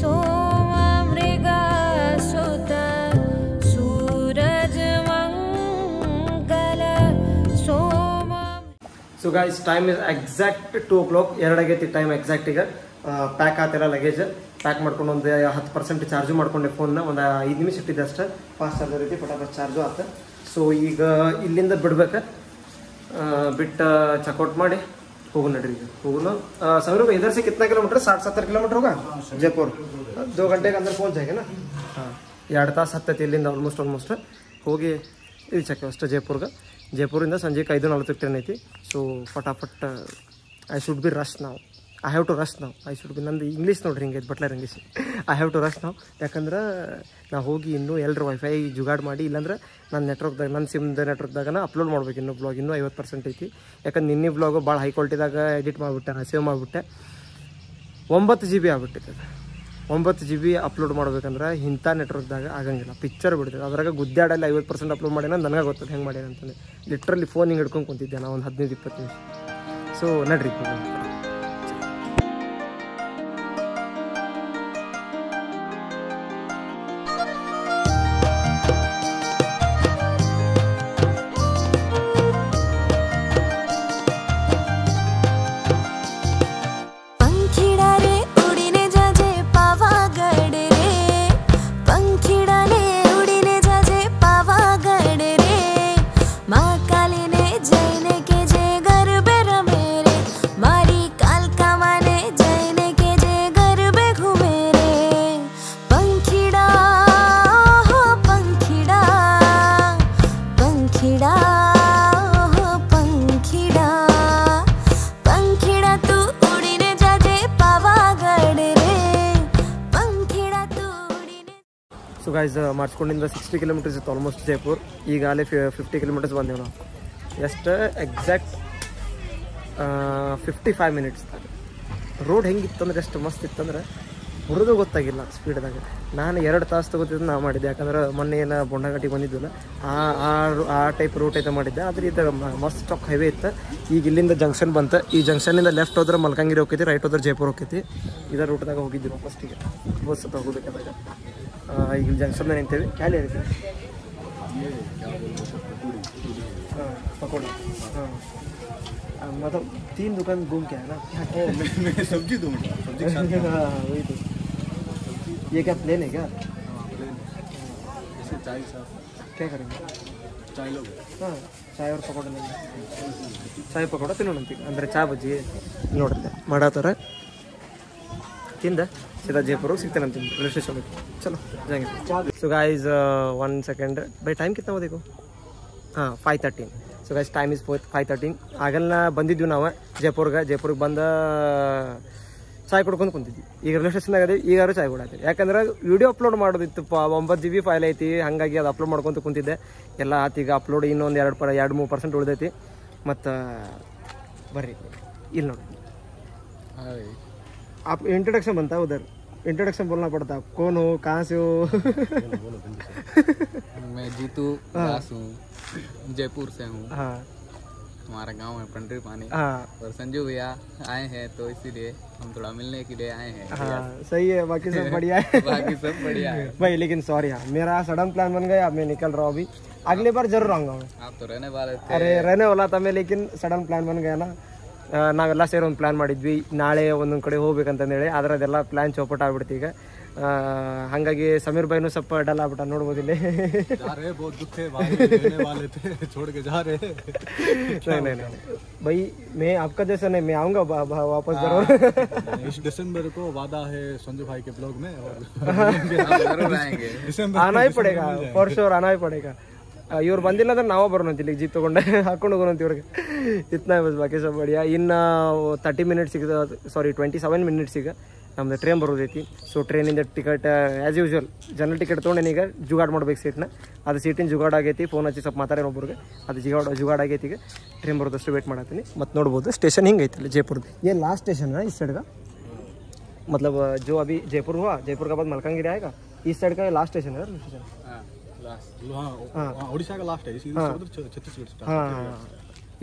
So guys time is exact two o'clock ಎರಡಾಗೈತಿ time exact ಈಗ. Pack ಆತಿರ luggage pack ಮಾಡ್ಕೊಂಡು ಒಂದು ಹತ್ತು ಪರ್ಸೆಂಟ್ ಚಾರ್ಜು ಮಾಡ್ಕೊಂಡೆ ಫೋನ್ನ ಒಂದು ಐದು ನಿಮಿಷ ಇಟ್ಟಿದ್ದೆ ಅಷ್ಟೇ. ಫಾಸ್ಟ್ ಚಾರ್ಜರ್ ಐತಿ ಫಟಾಫಟ್ ಚಾರ್ಜು ಆತ. ಸೊ ಈಗ ಇಲ್ಲಿಂದ ಬಿಡ್ಬೇಕು. ಬಿಟ್ಟು ಚೆಕ್ಔಟ್ ಮಾಡಿ. ಹೋಗು ನಡ್ರಿ ಈಗ ಹೋಗುನು समीर भाई इधर से कितना किलोमीटर साठ सत्तर किलोमीटर होगा जयपुर दो घंटे के अंदर पहुंच जाएगा ना ಹಾಂ ಎರಡು ತಾಸು ಹತ್ತೈತಿ ಇಲ್ಲಿಂದ ಆಲ್ಮೋಸ್ಟ್ ಆಲ್ಮೋಸ್ಟ್ ಹೋಗಿ ರೀಚ್ ಅಷ್ಟೇ ಜೈಪುರ್ಗೆ ಜೈಪುರಿಂದ ಸಂಜೆಗೆ ಐದು ನಲ್ವತ್ತಕ್ಕೆ ಟ್ರೈನ್ ಐತಿ ಸೊ ಫಟಾಫಟ್ ಐ ಶುಡ್ ಬಿ ರಶ್ ನಾವು ಐ ಹ್ಯಾವ್ ಟು ರಶ್ ನಾವು ಐ ಶುಡ್ ಬಿ ನಂದು ಇಂಗ್ಲೀಷ್ ನೋಡ್ರಿ ಹಿಂಗೆ butler English I have to rush ನಾವು ಯಾಕಂದ್ರೆ ನಾ ಹೋಗಿ ಇನ್ನೂ ಎಲ್ಲರೂ ವೈಫೈ ಜುಗಾಡ್ ಮಾಡಿ, ಇಲ್ಲಾಂದ್ರೆ ನನ್ನ ನೆಟ್ವರ್ಕ್ದಾಗ ನನ್ನ ಸಿಮ್ದ ನೆಟ್ವರ್ಕ್ದಾಗನ ಅಪ್ಲೋಡ್ ಮಾಡ್ಬೇಕು ಇನ್ನೂ ಬ್ಲಾಗ್ ಇನ್ನೂ ಐವತ್ತು ಪರ್ಸೆಂಟ್ ಐತಿ. ಯಾಕಂದ್ರೆ ನಿನ್ನೆ ಬ್ಲಾಗು ಭಾಳ ಹೈ ಕ್ವಾಲಿಟಿದಾಗ ಎಡಿಟ್ ಮಾಡಿಬಿಟ್ಟೆ ನಾನು ಸೇವ್ ಮಾಡಿಬಿಟ್ಟೆ. ಒಂಬತ್ತು ಜಿ ಬಿ ಆಗ್ಬಿಟ್ಟಿದೆ. ಒಂಬತ್ತು ಜಿ ಬಿ ಅಪ್ಲೋಡ್ ಮಾಡ್ಬೇಕಂದ್ರೆ ಇಂಥ ನೆಟ್ವರ್ಕ್ದಾಗ ಆಗಂಗಿಲ್ಲ. ಪಿಕ್ಚರ್ ಬಿಡ್ತದೆ. ಅದ್ರಾಗ ಗುದ್ದಾಡಲ್ಲಿ ಐವತ್ತು ಪರ್ಸೆಂಟ್ ಅಪ್ಲೋಡ್ ಮಾಡ್ಯಾನ ನನಗೆ ಗೊತ್ತದ ಹೆಂಗೆ ಮಾಡ್ಯಾನ ಅಂತಂದು. ಲಿಟ್ರಲಿ ಫೋನ್ ಹಿಂಗೆ ಹಿಡ್ಕೊಂಡು ಕುಂತಿದ್ದೆ ನಾ ಒಂದು ಹದಿನೈದು ಇಪ್ಪತ್ತು ನಿಮಿಷ. ಸೊ ನಡ್ರಿ. ಗೈಸ್ ಮಾಡಿಸ್ಕೊಂಡಿಂದ ಸಿಕ್ಸ್ಟಿ ಕಿಲೋಮೀಟರ್ಸ್ ಇತ್ತು ಆಲ್ಮೋಸ್ಟ್ ಜೈಪುರ್ ಈಗ ಅಲ್ಲೇ ಫಿಫ್ಟಿ ಕಿಲೋಮೀಟರ್ಸ್ ಬಂದೇವು ನಾವು. ಎಷ್ಟು exact fifty five minutes road ಹೆಂಗಿತ್ತಂದ್ರೆ ಎಷ್ಟು ಮಸ್ತ್ ಇತ್ತಂದ್ರೆ ಹುರಿದು ಗೊತ್ತಾಗಿಲ್ಲ ಸ್ಪೀಡ್ದಾಗ ನಾನು ಎರಡು ತಾಸು ತಗೋತಿದ್ದು ನಾ ಮಾಡಿದ್ದೆ. ಯಾಕಂದ್ರೆ ಮೊನ್ನೆ ಏನು ಬೊಂಡಗಟ್ಟಿಗೆ ಬಂದಿದ್ದಿಲ್ಲ ಆ ಆ ಟೈಪ್ ರೂಟ್ ಐತೆ ಮಾಡಿದ್ದೆ. ಆದರೆ ಇದು ಮಸ್ತ್ ಸ್ಟಾಕ್ ಹೈವೇ ಇತ್ತು. ಈಗ ಇಲ್ಲಿಂದ ಜಂಕ್ಷನ್ ಬಂತು. ಈ ಜಂಕ್ಷನಿಂದ ಲೆಫ್ಟ್ ಹೋದ್ರೆ ಮಲ್ಕಂಗಿರಿ ಹೋಗ್ತೈತಿ ರೈಟ್ ಹೋದ್ರೆ ಜೈಪುರ್ ಹೋಗ್ತೈತಿ. ಇದರ ರೂಟ್ದಾಗ ಹೋಗಿದ್ವಿ ಫಸ್ಟಿಗೆ ಬಸ್ ತಗೋಬೇಕಾದಾಗ. ಈಗ ಇಲ್ಲಿ ಜಂಕ್ಷನ್ ನಿಂತೇವೆ ಕ್ಯಾಲಿ ಇರ್ತೀವಿ हाँ पकौड़ा हाँ आ, मतलब तीन दुकान घूम के आया ना क्या क्या मैं सब्जी दूंगा सब्जी के साथ हाँ, वही तो ये क्या प्लेन है क्या जैसे चाय साथ क्या करेंगे चाय लोग ಹಾಂ ಚಾಯ್ ಅವ್ರ ಪಕೋಡ ಚಾಯ್ ಪಕೋಡ ತಿನ್ನೋಣಂತೀವಿ ಅಂದರೆ ಚಾ ಬಜ್ಜಿ ನೋಡುತ್ತೆ ಮಾಡತ್ತಾರ ತಿಂದ ಸೀದಾ रेलवे स्टेशन में ಸ್ಟೇಷನ್ ಚಲೋ so guys one one second by time ಕಿತ್ನ देखो ಹಾಂ five thirteen so guys time is four five thirteen ಆಗಲ್ಲ ಬಂದಿದ್ವಿ ನಾವು ಜೈಪುರ್ಗೆ. ಜೈಪುರ್ಗೆ ಬಂದ, ಚಾಯ್ ಕುಡ್ಕೊಂಡು ಕುಂತಿದ್ವಿ. ಈಗ ರೈಲ್ವೆ ಸ್ಟೇಷನ್ದಾಗ ಅದೇ, ಈಗಾರು ಚಾಯ್ ಕುಡಾತೀವಿ ಯಾಕಂದ್ರೆ ವಿಡಿಯೋ ಅಪ್ಲೋಡ್ ಮಾಡೋದಿತ್ತು ಪ ಒಂಬತ್ತು ಜಿ ಬಿ ಫೈಲ್ ಐತಿ, ಹಾಗಾಗಿ ಅದು ಅಪ್ಲೋಡ್ ಮಾಡ್ಕೊಂತ ಕುಂತಿದ್ದೆ. ಎಲ್ಲ ಆತು, ಈಗ ಅಪ್ಲೋಡ್ ಇನ್ನೊಂದು ಎರಡು ಪರ್, ಎರಡು ಮೂರು ಪರ್ಸೆಂಟ್ ಉಳಿದೈತಿ. ಮತ್ತು, ಬರ್ರಿ, ಇಲ್ಲಿ ನೋಡಿ. आप इंट्रोडक्शन बनता है उधर। इंट्रोडक्शन बोलना पड़ता है कौन हो कहाँ से हो? मैं जीतू हाँ। दास हूँ जयपुर से हूँ। हाँ। हमारा गाँव है पंडरी पानी। हाँ। और संजू भैया आए हैं तो इसीलिए हम थोड़ा मिलने के लिए आए हैं। हाँ सही है बाकी सब बढ़िया है। बाकी सब बढ़िया है। भाई लेकिन सॉरी हाँ, मेरा सडन प्लान बन गया मैं निकल रहा हूँ अभी। अगले बार ज़रूर आऊँगा मैं। आप तो रहने वाले अरे रहने वाला था मैं लेकिन सडन प्लान बन गया ना। ನಾವೆಲ್ಲ ಸೇರಿ ಒಂದು ಪ್ಲಾನ್ ಮಾಡಿದ್ವಿ ನಾಳೆ ಒಂದೊಂದು ಕಡೆ ಹೋಗ್ಬೇಕಂತಂದೇಳಿ ಆದ್ರೆ ಅದೆಲ್ಲ ಪ್ಲಾನ್ ಚೌಪಟ್ ಆಗ್ಬಿಡ್ತು ಈಗ ಆ, ಹಾಗಾಗಿ ಸಮೀರ್ ಬೈನು ಸ್ವಲ್ಪ ಡಲ್ ಆಗ್ಬಿಟ್ಟ ನೋಡ್ಬೋದು ಇಲ್ಲಿ जा रहे बहुत दुख है भाई रहने वाले थे छोड़ के जा रहे नहीं नहीं नहीं भाई मैं आपका जैसा नहीं मैं आऊंगा बा- बा- वापस जरूर इस दिसंबर को वादा है संजू भाई के ब्लॉग में और हम जरूर आएंगे दिसंबर ಆನಾ ಪಡೇಗ ಫಾರ್ ಶೋರ್ ಆನಾ ಪಡೇಗ ಇವ್ರು ಬಂದಿಲ್ಲ ಅಂದ್ರೆ ನಾವೇ ಬರೋಣ ಅಂತ ಇಲ್ಲಿಗೆ ಜೀಪ್ ತಗೊಂಡೆ ಹಾಕೊಂಡು ಹೋಗೋಣ ಅಂತ ಇವ್ರಿಗೆ ಇತ್ನಾ ಬಸ್ ಬಾಕಿ ಸಬ್ ಬಡಿಯಾ ಇನ್ನು ತರ್ಟಿ ಮಿನಿಟ್ಸಿಗೆ ಸಾರಿ ಟ್ವೆಂಟಿ ಸೆವೆನ್ ಮಿನಿಟ್ಸಿಗೆ ನಮ್ದು ಟ್ರೈನ್ ಬರೋದೈತಿ so ಟ್ರೈನಿಂದ ticket as usual general ticket ತೊಗೊಂಡೇನೀಗ jugaad ಮಾಡ್ಬೇಕು ಸೀಟ್ನ ಅದು ಸೀಟಿನ ಜುಗಾಡ್ ಆಗೈತಿ ಫೋನ್ ಹಚ್ಚಿ ಸ್ವಲ್ಪ ಮಾತಾಡೋಣ ಒಬ್ರಿಗೆ ಅದು ಜುಗಾಡ್ ಜುಗಾಡ್ ಆಗೈತಿ ಈಗ ಟ್ರೈನ್ ಬರೋದಷ್ಟು ವೇಟ್ ಮಾಡತ್ತೀನಿ ಮತ್ತೆ ನೋಡ್ಬೋದು ಸ್ಟೇಷನ್ ಹಿಂಗೆ ಐತಿ ಜೈಪುರ್ದು ಏನು ಲಾಸ್ಟ್ ಸ್ಟೇಷನ್ इस साइड का मतलब जो अभी जयपुर हुआ जयपुर के बाद मलकानगिरी आएगा इस साइड का लास्ट स्टेशन है ना स्टेशन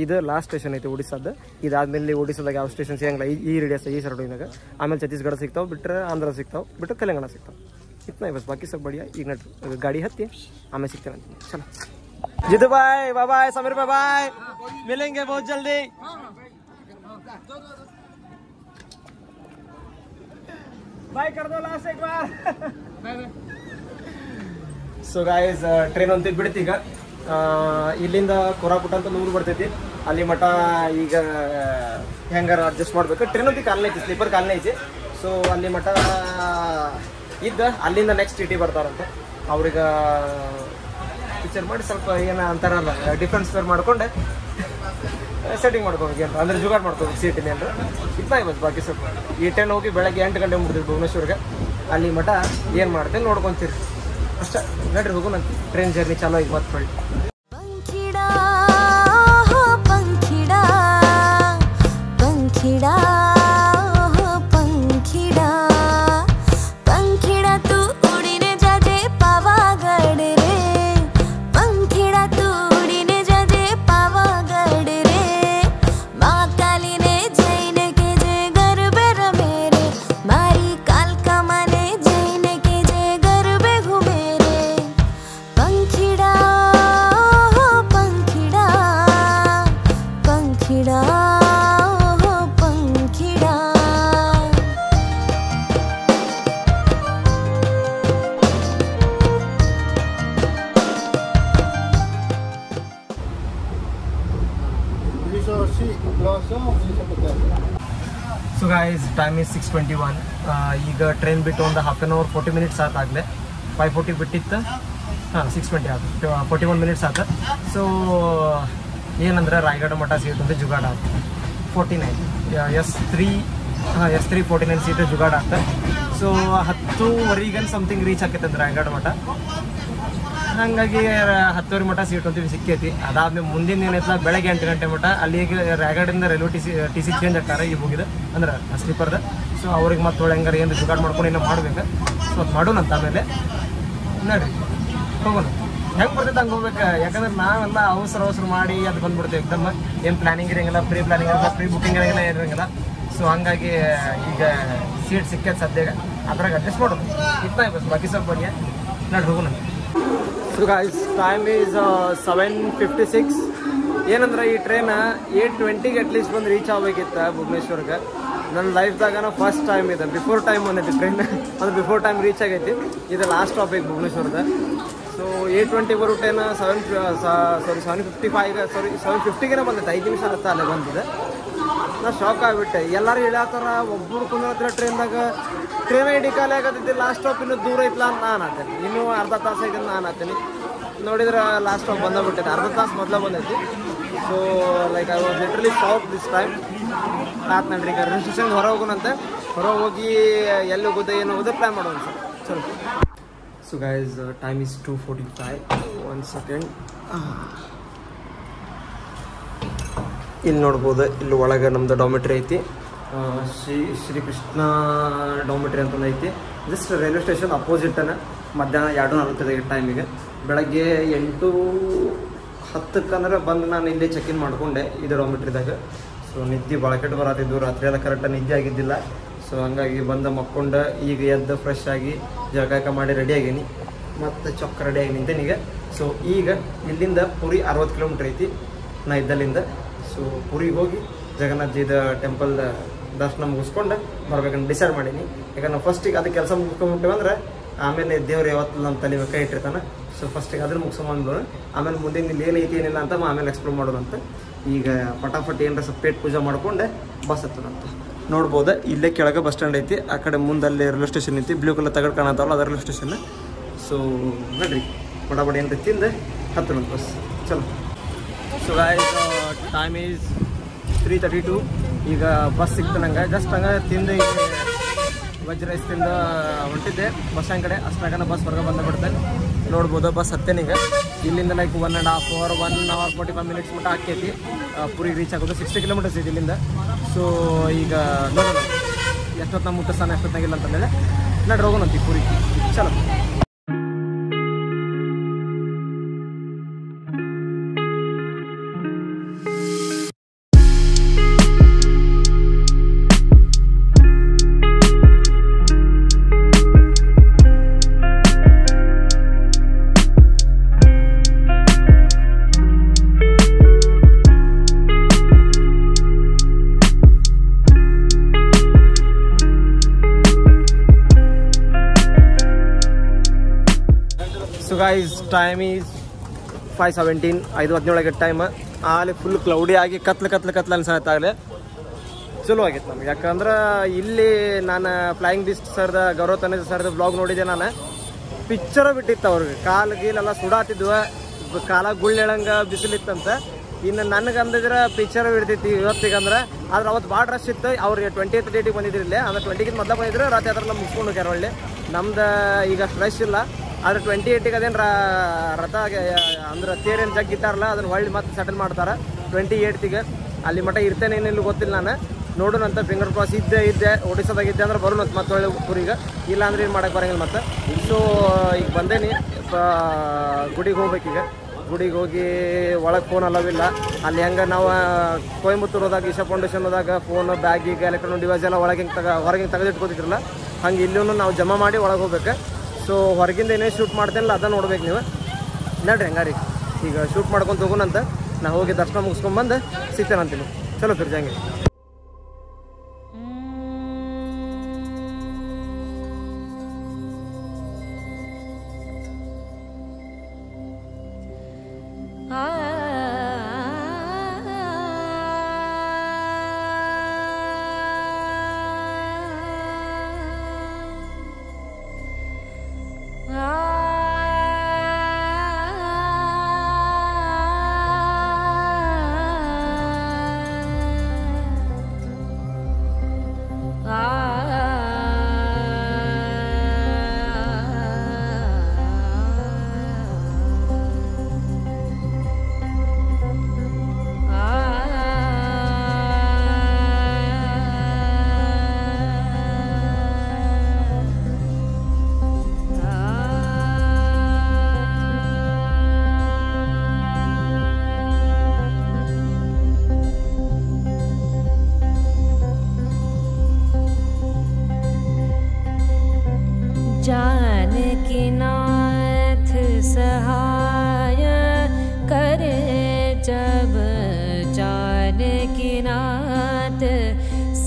ಇದು ಲಾಸ್ಟ್ ಸ್ಟೇಷನ್ ಐತಿ ಒಡಿಸ್ಸಾದ ಇದಾದ್ಮೇಲೆ ಒಡಿಸ್ಸಾದಾಗ ಯಾವ ಸ್ಟೇಷನ್ ಸಿಗಂಗಿಲ್ಲ ಈ- ಈ ರೇಡಿಯಸ್ ಈ ಸರಡಿನಾಗ ಆಮೇಲೆ ಛತ್ತೀಸ್ಗಢ ಸಿಗ್ತಾವೆ ಬಿಟ್ರೆ ಆಂಧ್ರ ಸಿಗ್ತಾವೆ ಬಿಟ್ರೆ ತೆಲಂಗಾಣ ಸಿಗ್ತಾವೆ ಇತ್ನ ಬಸ್ ಬಾಕಿ ಸಬ್ ಬಡಿಯ ಈಗ ನಡ್ರಿ ಗಾಡಿ ಹತ್ತಿ ಆಮೇಲೆ ಸಿಗ್ತೇನೆ ಅಂತ ಚಲೋ जितू भाई बाय बाय समीर भाई बाय मिलेंगे बहुत जल्दी बाय कर दो लास्ट एक बार so guys train ಅಂತ ಬಿಡ್ತಿ ಈಗ. ಇಲ್ಲಿಂದ ಕೊರಾಪುಟ ಅಂತ ನೂರು ಬರ್ತೈತಿ. ಅಲ್ಲಿ ಮಠ ಈಗ ಹೆಂಗಾರ ಅಡ್ಜಸ್ಟ್ ಮಾಡ್ಬೇಕು. ಟ್ರೈನ್ ಅಂತ ಕಾಲನೇ ಐತಿ ಸ್ಲೀಪರ್ ಕಾಲನೇ ಐತಿ. ಸೊ ಅಲ್ಲಿ ಮಠ ಇದ್ದ, ಅಲ್ಲಿಂದ ನೆಕ್ಸ್ಟ್ ಟಿ ಟಿ ಬರ್ತಾರಂತೆ. ಅವ್ರಿಗೆ ಪಿಕ್ಚರ್ ಮಾಡಿ ಸ್ವಲ್ಪ ಏನ ಅಂತಾರಲ್ಲ ಡಿಫ್ರೆನ್ಸ್ ಫೇರ್ ಮಾಡ್ಕೊಂಡೆ. ಸೆಟ್ಟಿಂಗ್ ಮಾಡ್ಕೋಬೇಕು ಅಂತ ಅಂದ್ರೆ ಜುಗಾಡ್ ಮಾಡ್ಕೋಬೇಕು ಸೀಟಿನ ಅಂದ್ರೆ. ಇತ್ತ ಇವತ್ತು ಬಾಕಿ ಸ್ವಲ್ಪ. ಈ ಟ್ರೈನ್ ಹೋಗಿ ಬೆಳಗ್ಗೆ ಎಂಟು ಗಂಟೆ ಮುಗಿದ್ವಿ ಭುವನೇಶ್ವರ್ಗೆ. ಅಲ್ಲಿ ಮಠ ಏನು ಮಾಡ್ತೇನೆ ನೋಡ್ಕೊಂತೀರಿ. ಅಷ್ಟೇ. ನಡ್ರಿ ಹೋಗೋಣಂತ. ಟ್ರೈನ್ ಜರ್ನಿ ಚಾಲೋ ಈಗ ಮತ್ತೆ ಹೊಳ್ಳಿ. Time is six twenty one ಈಗ ಟ್ರೈನ್ ಬಿಟ್ಟು ಒಂದು half an hour forty minutes ಆತಾಗಲೇ five forty ಬಿಟ್ಟಿತ್ತು? ಹಾಂ ಸಿಕ್ಸ್ ಟ್ವೆಂಟಿ ಆಯ್ತು ಫೋರ್ಟಿ ಒನ್ ಮಿನಿಟ್ಸ್ ಆತ. ಸೊ ಏನಂದ್ರೆ ರಾಯಗಢ ಮಠ ಸೀಟ್ ಅಂತ ಜುಗಾಡ ಆಯ್ತು ಫೋರ್ಟಿ ನೈನ್ ಎಸ್ ತ್ರೀ ಹಾಂ S three forty nine seat ಜುಗಾಡ ಆಗ್ತದೆ ಸೊ ಹತ್ತುವರೆಗೆ ಸಮಥಿಂಗ್ ರೀಚ್ ಆಕೈತೆ ರಾಯಗಢ ಮಠ. ಹಾಗಾಗಿ ಹತ್ತುವರೆ ಮಠ ಸೀಟ್ ಅಂತೀವಿ ಸಿಕ್ಕೈತಿ. ಅದಾದ್ಮೇಲೆ ಮುಂದಿನ ಏನೈತಲ್ಲ ಬೆಳಗ್ಗೆ ಎಂಟು ಗಂಟೆ ಮಠ. ಅಲ್ಲಿಗೆ ರಾಯಗಡಿಂದ railway T C T C change ಆಗ್ತಾರೆ ಈಗ ಹೋಗಿದ ಅಂದ್ರೆ ಸ್ಲೀಪರ್ದ ಸೊ ಅವ್ರಿಗೆ ಮತ್ತೆ ಒಳ್ಳೆ ಹೆಂಗಾರ ಏನು ಜುಗಾಡ್ ಮಾಡ್ಕೊಂಡು ಏನೋ ಮಾಡ್ಬೇಕು. ಸೊ ಅದು ಮಾಡೋಣಂತ ಆಮೇಲೆ. ನೋಡ್ರಿ, ಹೋಗೋಣ. ಹೆಂಗೆ ಬರ್ತೈತೆ ಹಂಗೆ ಹೋಗ್ಬೇಕು? ಯಾಕಂದ್ರೆ ನಾವೆಲ್ಲ ಅವಸರ ಅವಸರ ಮಾಡಿ ಅದು ಬಂದ್ಬಿಡ್ತೇವೆ ಎಕ್ದಮ್ ಏನು ಪ್ಲಾನಿಂಗ್ ಇರಂಗಿಲ್ಲ ಪ್ರೀ ಪ್ಲಾನಿಂಗ್ ಇರಲ್ಲ ಪ್ರೀ ಬುಕಿಂಗ್ ಇರಂಗಿಲ್ಲ ಇರೋಂಗಿಲ್ಲ. ಸೊ ಹಂಗಾಗಿ, ಈಗ ಸೀಟ್ ಸಿಕ್ಕೈತೆ ಸದ್ಯಗ ಅದ್ರಾಗ ಅಡ್ಜಸ್ಟ್ ಮಾಡೋದು. ಇತ್ತ ಬಸ್ ಬಾಕಿ ಸ್ವಲ್ಪ ಬಗ್ಗೆ ನೋಡಿ ಹೋಗೋಣ. So guys time is seven fifty six ಏನಂದ್ರೆ ಈ ಟ್ರೈನ್ ಏಟ್ ಟ್ವೆಂಟಿಗೆ ಅಟ್ಲೀಸ್ಟ್ ಬಂದು ರೀಚ್ ಆಗಬೇಕಿತ್ತು ಭುವನೇಶ್ವರ್ಗೆ. ನನ್ನ ಲೈಫ್ದಾಗ ಫಸ್ಟ್ ಟೈಮ್ ಇದೆ. ಬಿಫೋರ್ ಟೈಮ್ ಬಂದೈತಿ ಟ್ರೈನ್ ಅದು ಬಿಫೋರ್ ಟೈಮ್ ರೀಚ್ ಆಗೈತಿ. ಇದು ಲಾಸ್ಟ್ ಐತಿ ಭುವನೇಶ್ವರದ. ಸೊ ಏಟ್ ಟ್ವೆಂಟಿ ಬರೋ train seven sorry seven fifty five sorry seven ಫಿಫ್ಟಿಗೆ ಬಂದೈತೆ. ಐದು ನಿಮಿಷ ಅಲ್ಲೇ ಬಂದಿದೆ. ನಾ ಶಾಕ್ ಆಗ್ಬಿಟ್ಟೆ. ಎಲ್ಲರೂ ಹೇಳತ್ತಾರ ಒಬ್ಬರು ಕುಂದ್ರ ಟ್ರೈನ್ದಾಗ ಟ್ರೈನ್ ಐಡಿ ಖಾಲಿ ಆಗತ್ತೈತಿ ಲಾಸ್ಟ್ ಸ್ಟಾಪ್ ಇನ್ನೂ ದೂರ ಐತ್ಲ ಅಂತ ನಾನು ಆತೇನೆ. ಇನ್ನೂ ಅರ್ಧ ತಾಸು ಐತೆ ನಾನು ಆತೇನೆ. ನೋಡಿದ್ರೆ ಲಾಸ್ಟ್ ಸ್ಟಾಪ್ ಬಂದ ಬಿಟ್ಟೈತೆ. ಅರ್ಧ ತಾಸು ಮೊದಲೇ ಬಂದೈತಿ. So like I was literally shock this time ಆತ್ ನಡ್ರಿ, ಈಗ ರೈಲ್ವೆ ಸ್ಟೇಷನ್ ಹೊರ ಹೋಗೋಣಂತೆ. ಹೊರ ಹೋಗಿ ಎಲ್ಲಿ ಹೋಗೋದು, ಏನು ಹೋಗೋದು ಪ್ಲ್ಯಾನ್ ಮಾಡೋಣ ಸರ್. ಚಲೋ. So guys time is two forty five one second ಇಲ್ಲಿ ನೋಡ್ಬೋದು, ಇಲ್ಲಿ ಒಳಗೆ ನಮ್ದು ಡಾಮಿಟ್ರಿ ಐತಿ. ಶ್ರೀ ಶ್ರೀ ಶ್ರೀಕೃಷ್ಣ ಡಾಮಿಟ್ರಿ ಅಂತಂದು ಐತಿ. ಜಸ್ಟ್ ರೈಲ್ವೆ ಸ್ಟೇಷನ್ ಅಪೋಸಿಟನ ಮಧ್ಯಾಹ್ನ ಎರಡು ನಲ್ವತ್ತೈದು ಟೈಮಿಗೆ ಬೆಳಗ್ಗೆ ಎಂಟು ಹತ್ತಕ್ಕಂದ್ರೆ ಬಂದು ನಾನು ಇಲ್ಲಿ ಚೆಕ್ ಇನ್ ಮಾಡ್ಕೊಂಡೆ ಇದು ಡಾಮಿಟ್ರಿದಾಗ ಸೊ ನಿದ್ದೆ ಭಾಳ ಕೆಟ್ಟು ಬರತ್ತಿದ್ದು ರಾತ್ರಿ ಎಲ್ಲ ಕರೆಕ್ಟಾಗಿ ನಿದ್ದೆ ಆಗಿದ್ದಿಲ್ಲ. ಸೊ ಹಂಗಾಗಿ ಬಂದು ಮಕ್ಕೊಂಡು ಈಗ ಎದ್ದು ಫ್ರೆಶ್ ಆಗಿ ಜಳಕಾಕ ಮಾಡಿ ರೆಡಿ ಆಗೀನಿ. ಮತ್ತು ಚೊಕ್ಕ ರೆಡಿ ಆಗಿ ನಿಂತೇನೀಗ ಸೊ ಈಗ ಇಲ್ಲಿಂದ ಪುರಿ ಅರವತ್ತು ಕಿಲೋಮೀಟ್ರ್ ಐತಿ. ನಾ ಇದ್ದಲ್ಲಿಂದ. ಸೊ ಪುರಿಗೆ ಹೋಗಿ ಜಗನ್ನಾಥಜಿದ ಟೆಂಪಲ್ ದರ್ಶನ ಮುಗಿಸ್ಕೊಂಡು ಬರ್ಬೇಕಂತ ಡಿಸೈಡ್ ಮಾಡೀನಿ. ಯಾಕಂದ್ರೆ ಫಸ್ಟಿಗೆ ಅದು ಕೆಲಸ ಮುಗಿಸ್ಕೊಂಡ್ಬಿಟ್ಟಿವಂದ್ರೆ ಆಮೇಲೆ ದೇವ್ರು ಯಾವತ್ತು ನಮ್ಮ ತಲೆ ಕೈ ಇಟ್ಟಿರ್ತಾನೆ. ಸೊ ಫಸ್ಟಿಗೆ ಅದನ್ನ ಮುಗಿಸ್ಕೊಂಬಂದು ಆಮೇಲೆ ಮುಂದಿನ ಇಲ್ಲಿ ಏನೈತಿ ಏನಿಲ್ಲ ಅಂತ ಆಮೇಲೆ ಎಕ್ಸ್ಪ್ಲೋರ್ ಮಾಡೋದಂತ ಈಗ ಪಟಾಫಟ್ ಏನರ ಸಪ್ರೇಟ್ ಪೂಜೆ ಮಾಡ್ಕೊಂಡೆ ಬಸ್ ಹತ್ತದಂತ ನೋಡ್ಬೋದು? ಇಲ್ಲೇ ಕೆಳಗೆ ಬಸ್ ಸ್ಟ್ಯಾಂಡ್ ಐತಿ, ಆ ಕಡೆ ಮುಂದಲ್ಲಿ ರೈಲ್ವೆ ಸ್ಟೇಷನ್ ಐತಿ ಬ್ಲೂ ಕಲರ್ ತಗಡ್ ಕಾಣತ್ತಲ್ಲ ಅದ ರೈಲ್ವೆ ಸ್ಟೇಷನ್ ಸೊ ನೋಡ್ರಿ ಪಟಾಫಟ್ ಏನರ ತಿಂದು ಹತ್ತದಂತ ಬಸ್. ಚಲೋ. So time is three thirty two ಈಗ ಬಸ್ ಸಿಕ್ತು ನಂಗೆ. ಜಸ್ಟ್ ಹಂಗೆ ತಿಂದು ವೆಜ್ ರೈಸ್ ತಿಂದು ಹೊಂಟಿದ್ದೆ. ಬಸ್ ಕಡೆ. ಅಷ್ಟಾಗನ ಬಸ್ ಹೊರಗೆ ಬಂದು ಬಿಡುತ್ತೆ ನೋಡ್ಬೋದು ಬಸ್ ಹತ್ತೇನೀಗ ಇಲ್ಲಿಂದ like one and half hour one hour forty five minutes ಮಟ್ಟ ಹಾಕೈತಿ ಪುರಿಗೆ ರೀಚ್ ಆಗೋದು ಸಿಕ್ಸ್ಟಿ ಕಿಲೋಮೀಟರ್ಸ್ ಇದೆ ಇಲ್ಲಿಂದ. ಸೊ ಈಗ ನೋಡೋಣ. ಎಷ್ಟೊತ್ತು ನಮ್ಮ ಮುಟ್ಟಿಸ್ತಾನೆ ಎಷ್ಟೊತ್ತಾಗಿಲ್ಲ ಅಂತಂದೇಳಿ. ನಡ್ರಿ ಹೋಗೋಣಂತೀವಿ ಪುರಿಗೆ. ಚಲೋ. Guys time is five seventeen ಐದು ಹದಿನೇಳಗೆ ಟೈಮ್ ಅಲ್ಲಿ ಫುಲ್ ಕ್ಲೌಡಿ ಆಗಿ ಕತ್ಲು ಕತ್ಲು ಕತ್ಲು ಅನ್ಸತ್ತಾಗಲಿ ಚಲೋ ಆಗಿತ್ತು ನಮ್ಗೆ. ಯಾಕಂದ್ರೆ ಇಲ್ಲಿ ನಾನು ಫ್ಲೈಯಿಂಗ್ ಬಿಸ್ಟ್ ಸರ್ದ, ಗೌರವ ತನೇಜ್ ಸರ್ದ ಬ್ಲಾಗ್ ನೋಡಿದೆ ನಾನು. ಪಿಕ್ಚರ ಬಿಟ್ಟಿತ್ತು ಅವ್ರಿಗೆ. ಕಾಲು ಗೀಲೆಲ್ಲ ಸುಡಾತಿದ್ವ. ಕಾಲ ಗುಳ್ಳೆಳಂಗ ಬಿಸಿಲಿತ್ತಂತೆ. ಇನ್ನು ನನಗೆ ಅಂದಿದ್ರೆ ಪಿಕ್ಚರ್ ಬಿಡ್ತಿತ್ತು ಇವತ್ತಿಗಂದ್ರೆ ಆದ್ರೆ ಅವತ್ತು ಭಾಳ ರಶ್ ಇತ್ತು. ಅವ್ರಿಗೆ ಟ್ವೆಂಟಿ ಏತ್ ಡೇಟಿಗೆ ಬಂದಿದ್ರು ಇಲ್ಲೇ. ಅಂದ್ರೆ ಟ್ವೆಂಟಿಗಿಂತ ಮೊದಲು ಬಂದಿದ್ರು. ರಾತ್ರಿ ಅದ್ರೆಲ್ಲ ಮುಗಿಸ್ಕೊಂಡು ಹೋಗ್ಯಾರ ಒಳ್ಳೆ. ನಮ್ದು ಈಗ ರಶ್ ಇಲ್ಲ. ಆದ್ರೆ ಟ್ವೆಂಟಿ ಏಯ್ಟಿಗೆ ಅದೇನು ರಥ ಅಂದ್ರೆ ತೇರೇನು ಜಗ್ಗಿತ್ತಾರಲ್ಲ ಅದನ್ನು ಹೊಳ್ಳಿ ಮತ್ತೆ ಸೆಟಲ್ ಮಾಡ್ತಾರೆ ಟ್ವೆಂಟಿ ಏಯ್ಟಿಗೆ ಅಲ್ಲಿ ಮಟ್ಟ ಇರ್ತೇನೆ ಏನಿಲ್ಲ ಗೊತ್ತಿಲ್ಲ ನಾನು. ನೋಡೋಣ ಅಂತ ಫಿಂಗರ್ ಕ್ರಾಸ್ ಇದ್ದೆ ಇದ್ದೆ ಒಡಿಸ್ಸಾದಾಗ ಇದ್ದೆ ಅಂದ್ರೆ ಬರೋಣ ಮತ್ತೆ ಒಳ್ಳೆ ಊರಿಗೆ. ಇಲ್ಲ ಅಂದ್ರೆ ಏನು ಮಾಡಕ್ಕೆ ಬರಂಗಿಲ್ಲ ಮತ್ತೆ. ಸೊ ಈಗ ಬಂದೇನಿ ಗುಡಿಗೆ ಹೋಗ್ಬೇಕೀಗ ಗುಡಿಗೆ ಹೋಗಿ ಒಳಗೆ ಫೋನ್ ಅಲ್ಲವಿಲ್ಲ ಅಲ್ಲಿ ಹೆಂಗೆ ನಾವು ಕೊಯಂಬತ್ತೂರು ಹೋದಾಗ ಈಶಾ ಫೌಂಡೇಶನ್ ಹೋದಾಗ ಫೋನ್ ಬ್ಯಾಗ್ ಈಗ ಎಲೆಕ್ಟ್ರಾನಿಕ್ ಡಿವೈಸ್ ಎಲ್ಲ ಒಳಗೆ ಹಿಂಗೆ ತಗ ಹೊರಗೆ ಹಿಂಗೆ ತೆಗೆದಿಟ್ಕೋತಿದ್ರಲ್ಲ, ಹಂಗೆ ಇಲ್ಲೂ ನಾವು ಜಮಾ ಮಾಡಿ ಒಳಗೆ ಹೋಗ್ಬೇಕು. ಸೊ ಹೊರಗಿಂದ ಏನೇ ಶೂಟ್ ಮಾಡ್ತೇನಲ್ಲ ಅದನ್ನ ನೋಡ್ಬೇಕು ನೀವು. ನಡ್ರಿ ಹಂಗಾರಿ. ಈಗ ಶೂಟ್ ಮಾಡ್ಕೊಂತ ಹೋಗೋಣಂತ ನಾ ಹೋಗಿ ದರ್ಶನ ಮುಗಿಸ್ಕೊಂಬಂದು ಸಿಗ್ತೇನಂತೀನಿ ಚಲೋ ಫಿರ್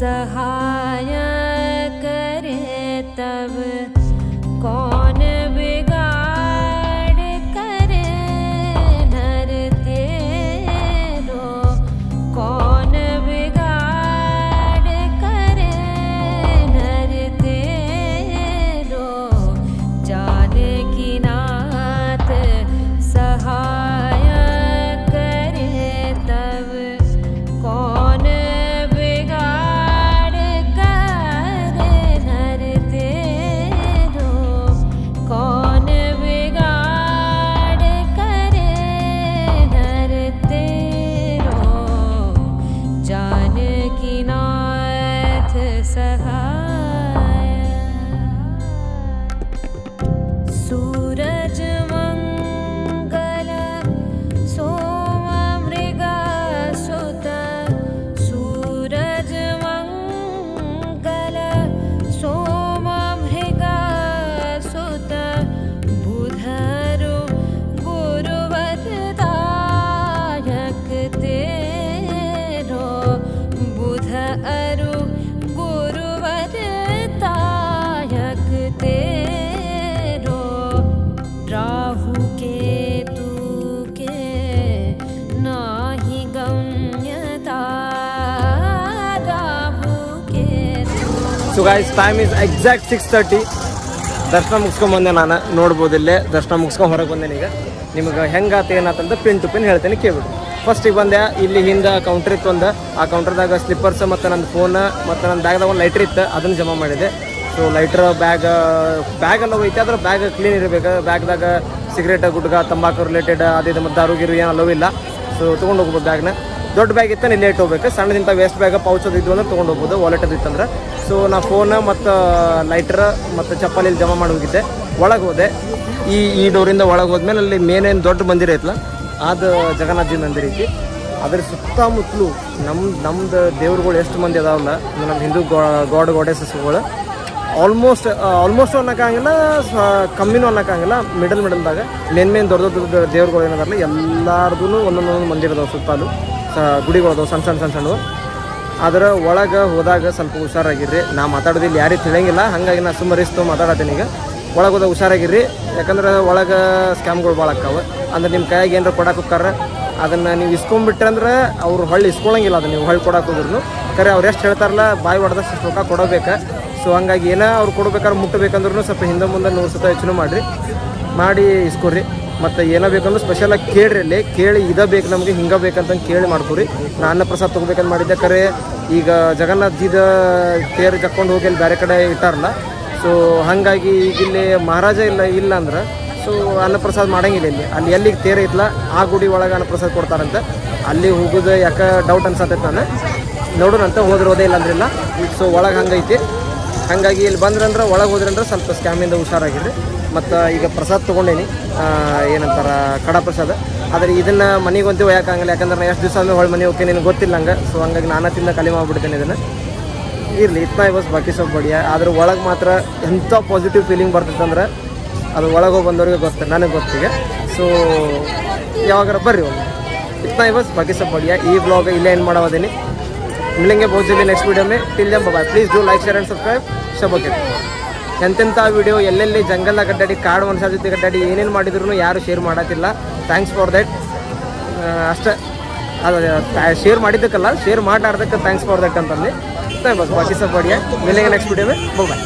सहाय करे तब guys time is exact six thirty ದರ್ಶನ ಮುಗಿಸ್ಕೊಂಬಂದೆ ನಾನು. ನೋಡ್ಬೋದು ಇಲ್ಲೇ. ದರ್ಶನ ಮುಗಿಸ್ಕೊಂಡು ಹೊರಗೆ ಬಂದೇನೆ ಈಗ. ನಿಮಗೆ ಹೆಂಗಾತ ಏನಾತಂದ್ರೆ ಪಿನ್ ಟು ಪಿನ್ ಹೇಳ್ತೇನೆ, ಕೇಳ್ಬಿಡು. ಫಸ್ಟಿಗೆ ಬಂದೆ, ಇಲ್ಲಿ ಹಿಂದೆ ಕೌಂಟ್ರ್ ಇತ್ತು ಒಂದು. ಆ ಕೌಂಟ್ರದಾಗ ಸ್ಲಿಪ್ಪರ್ಸ್ ಮತ್ತು ನನ್ನ ಫೋನ್ ಮತ್ತು ನನ್ನ ಬ್ಯಾಗ್ದಾಗ ಒಂದು ಲೈಟ್ರ್ ಇತ್ತು. ಅದನ್ನು ಜಮಾ ಮಾಡಿದೆ. ಸೊ ಲೈಟ್ರ್ ಬ್ಯಾಗ್ ಬ್ಯಾಗ್ ಎಲ್ಲ ಹೋಯ್ತು ಆದ್ರೆ ಬ್ಯಾಗ್ ಕ್ಲೀನ್ ಇರಬೇಕು. ಬ್ಯಾಗ್ದಾಗ ಸಿಗರೇಟ್ ಗುಡ್ಗ ತಂಬಾಕು ರಿಲೇಟೆಡ್ ಅದೇ ಮತ್ತು ದಾರು, ಗಿರು ಏನು ಅಲ್ಲವೂ ಇಲ್ಲ. ಸೊ ತೊಗೊಂಡು ಹೋಗ್ಬೋದು ಬ್ಯಾಗ್ನ ದೊಡ್ಡ ಬ್ಯಾಗ್ ಇತ್ತು ಇಲ್ಲೇ ಲೇಟ್ ಸಣ್ಣದಿಂದ ವೇಸ್ಟ್ ಬ್ಯಾಗ್ ಪೌಚ್ ಇದ್ವು ಅಂದ್ರೆ ತೊಗೊಂಡು ಹೋಗ್ಬೋದು ವಾಲೆಟ್ ಅದು ಇತ್ತಂದ್ರೆ. ಸೊ ನಾ ಫೋನ್ ಮತ್ತು ಲೈಟ್ರ್ ಮತ್ತು ಚಪ್ಪಲಿ ಜಮಾ ಮಾಡಿ ಹೋಗಿದ್ದೆ. ಒಳಗೆ ಹೋದೆ. ಈ ಈ ಡೋರಿಂದ ಒಳಗೆ ಹೋದ್ಮೇಲೆ ಅಲ್ಲಿ ಮೇನ್ ಏನು ದೊಡ್ಡ ಮಂದಿರ ಐತಲ್ಲ ಅದು ಜಗನ್ನಾಥಜಿ ಮಂದಿರ ಐತಿ. ಅದ್ರ ಸುತ್ತಮುತ್ತಲು ನಮ್ಮ ನಮ್ದು ದೇವ್ರುಗಳು ಎಷ್ಟು ಮಂದಿ ಅದಾವಲ್ಲ ನಮ್ಮ ಹಿಂದೂ ಗಾಡ್ ಗಾಡೆಸಸ್ಗಳು ಆಲ್ಮೋಸ್ಟ್ ಆಲ್ಮೋಸ್ಟ್ ಅನ್ನೋಕ್ಕಾಗಿಲ್ಲ ಕಮ್ಮಿನೂ ಅನ್ನೋಕ್ಕಾಗಿಲ್ಲ ಮಿಡಲ್ ಮಿಡಲ್ದಾಗ ಮೇನ್ ಮೇನ್ ದೊಡ್ಡ ದೊಡ್ಡ ದೇವ್ರುಗಳು ಏನದಾರಲ್ಲ ಎಲ್ಲಾರ್ದು ಒಂದೊಂದೊಂದು ಮಂದಿರ ಸುತ್ತಾಲು. ಸ ಗುಡಿಗಳು ಅದಾವೆ ಸಣ್ಣ ಸಣ್ಣ ಸಣ್ಣ ಸಣ್ಣವು. ಅದರ ಒಳಗೆ ಹೋದಾಗ ಸ್ವಲ್ಪ ಹುಷಾರಾಗಿರ್ರಿ. ನಾ ಮಾತಾಡೋದಿಲ್ಲ ಯಾರಿಗೆ ತಿಳಿಯಂಗಿಲ್ಲ. ಹಾಗಾಗಿ ನಾ ಸುಮ್ಮರಿಸ್ತು ಮಾತಾಡತ್ತೀನಿ ಈಗ. ಒಳಗೆ ಹೋದಾಗ ಹುಷಾರಾಗಿರ್ರಿ. ಯಾಕಂದ್ರೆ ಒಳಗೆ ಸ್ಕ್ಯಾಮ್ಗಳು ಭಾಳ ಆಕ್ಕಾವ ಅಂದ್ರೆ ನಿಮ್ಮ ಕೈಯಾಗ ಏನಾರ ಕೊಡಕ್ಕೆ ಹೋಗ್ತಾರ ಅದನ್ನು ನೀವು ಇಸ್ಕೊಂಡ್ಬಿಟ್ರಂದ್ರೆ ಅವ್ರು ಹೊಳ್ಳಿ ಇಸ್ಕೊಳಂಗಿಲ್ಲ ಅದನ್ನ ನೀವು ಹೊಳ್ಳಿ ಕೊಡಕ್ಕೆ ಹೋದ್ರು ಕರೆ ಅವ್ರು ಎಷ್ಟು ಹೇಳ್ತಾರಲ್ಲ, ಬಾಯಿ ಹೊಡೆದಷ್ಟು ರೊಕ್ಕ ಕೊಡಬೇಕು. ಸೊ ಹಂಗಾಗಿ ಏನೋ ಅವ್ರು ಕೊಡ್ಬೇಕಾದ್ರೆ ಮುಟ್ಟಬೇಕಂದ್ರೂ ಸ್ವಲ್ಪ ಹಿಂದೆ ಮುಂದೆ ನೂರು ಸತ ಯೋಚನೆ ಮಾಡಿರಿ. ಮಾಡಿ ಇಸ್ಕೊರಿ ಮತ್ತು ಏನೋ ಬೇಕಂದ್ರೆ ಸ್ಪೆಷಲಾಗಿ ಕೇಳ್ರಿ ಅಲ್ಲಿ. ಕೇಳಿ ಇದ ಬೇಕು ನಮಗೆ, ಹಿಂಗೆ ಬೇಕಂತ ಕೇಳಿ ಮಾಡ್ಕೊರಿ ಅನ್ನ ಪ್ರಸಾದ ತೊಗೋಬೇಕಂತ ಮಾಡಿದ್ದೆ. ಕರೆ ಈಗ ಜಗನ್ನಾಥ್ಜಿದ ತೇರು ಜಕ್ಕೊಂಡು ಹೋಗಿ ಅಲ್ಲಿ ಬೇರೆ ಕಡೆ ಇಟ್ಟಾರಲ್ಲ ಸೊ ಹಾಗಾಗಿ ಈಗ ಇಲ್ಲಿ ಮಹಾರಾಜ ಇಲ್ಲ ಇಲ್ಲ ಅಂದ್ರೆ ಸೊ ಅನ್ನಪ್ರಸಾದ್ ಮಾಡಂಗಿಲ್ಲ ಇಲ್ಲಿ. ಅಲ್ಲಿ ಎಲ್ಲಿಗೆ ತೇರ ಇತ್ತಲ್ಲ ಆ ಗುಡಿ ಒಳಗೆ ಅನ್ನಪ್ರಸಾದ್ ಕೊಡ್ತಾರಂತ. ಅಲ್ಲಿ ಹೋಗೋದು ಯಾಕೆ ಡೌಟ್ ಅನ್ಸತ್ತೈತೆ ನಾನು. ನೋಡೋಣಂತ ಹೋದ್ರೋದೇ ಇಲ್ಲ ಅಂದ್ರಿಲ್ಲ. ಸೊ ಒಳಗೆ ಹಂಗೈತಿ. ಹಾಗಾಗಿ ಇಲ್ಲಿ ಬಂದ್ರಂದ್ರೆ, ಒಳಗೆ ಹೋದ್ರಂದ್ರೆ ಸ್ವಲ್ಪ ಸ್ಕ್ಯಾಮಿಂದ ಹುಷಾರಾಗಿರ್ರಿ. ಮತ್ತು ಈಗ ಪ್ರಸಾದ ತೊಗೊಂಡೇನಿ ಆ, ಏನಂತಾರ ಕಡ ಪ್ರಸಾದ ಆದರೆ ಇದನ್ನು ಮನೆಗೆ ಒಂದೇ ಒಯ್ಯಕ್ಕಾಗಲ್ಲ ಯಾಕಂದ್ರೆ ನಾನು ಎಷ್ಟು ದಿವಸ ಆದ್ಮೇಲೆ ಹೊಳ್ಳಿ ಮನೆ ಹೋಗ್ತೀನಿ ನಿನಗೆ ಗೊತ್ತಿಲ್ಲ ಹಂಗೆ ಸೊ ಹಂಗಾಗಿ ನಾನು ತಿಂದ ಕಲಿ ಮಾಡಿಬಿಡ್ತೇನೆ ಇದನ್ನು ಇರಲಿ ಇತ್ನಾ ಬಸ್ ಬಾಕಿ ಸ್ವಲ್ಪ ಬಡಿಯ ಆದ್ರೆ ಒಳಗೆ ಮಾತ್ರ ಎಂಥ ಪಾಸಿಟಿವ್ ಫೀಲಿಂಗ್ ಬರ್ತೈತೆ ಅದು ಒಳಗೆ ಹೋಗಿ ಬಂದವ್ರಿಗೆ ಗೊತ್ತು ನನಗೆ ಗೊತ್ತೀಗ ಸೊ ಯಾವಾಗಾರ ಬರ್ರಿ ಒಮ್ಮೆ ಇತ್ನಾ ಬಸ್ ಬಾಕಿ ಸ್ವಲ್ಪ ಬಡಿಯ ಈ ಬ್ಲಾಗ್ ಇಲ್ಲೇ ಏನು ಮಾಡೋದೇನಿ मिलेंगे बहुत जल्दी नेक्स्ट वीडियो में till then bye please do like share and subscribe ಶಬಕ್ಕೆ ಎಂತೆಂಥ ವಿಡಿಯೋ ಎಲ್ಲೆಲ್ಲಿ ಜಂಗಲ್ ಅಡ್ಡಾಡಿ ಕಾಡು ಮನುಷ್ಯ ಜೊತೆ ಅಡ್ಡಾಡಿ ಏನೇನು ಮಾಡಿದ್ರು ಯಾರು ಶೇರ್ ಮಾಡೋದಿಲ್ಲ ಥ್ಯಾಂಕ್ಸ್ ಫಾರ್ ದಟ್ ಅಷ್ಟೇ. ಅದು ಶೇರ್ ಮಾಡಿದ್ದಕ್ಕಲ್ಲ ಶೇರ್ ಮಾಡಾಡ್ದಕ್ಕೆ ಥ್ಯಾಂಕ್ಸ್ ಫಾರ್ ದಟ್ ಅಂತಂದು ಬಸ್ ಬಾಕಿ ಸಬ್ ಬಡಿಯ ನೆಕ್ಸ್ಟ್ ವಿಡಿಯೋ ಬಾಯ್